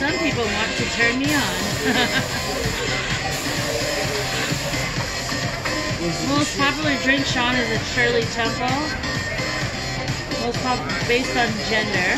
Some people want to turn me on. Most popular drink, Sean, is a Shirley Temple. Most pop based on gender.